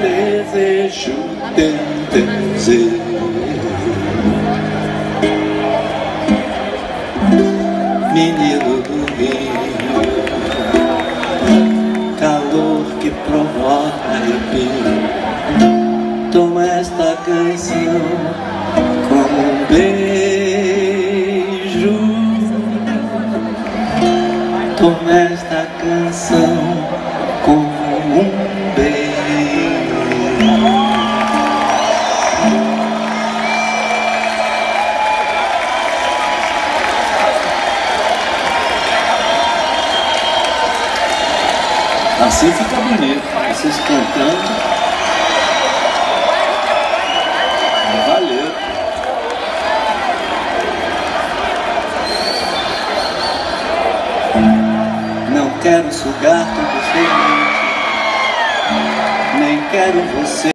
desejo tem desejo. Menino do Rio, calor que provoca arrepio. Toma esta canção como um beijo. Toma esta canção como um beijo. Assim fica bonito. Vocês cantando. Valeu. Não quero sugar todo seu leite, nem quero você.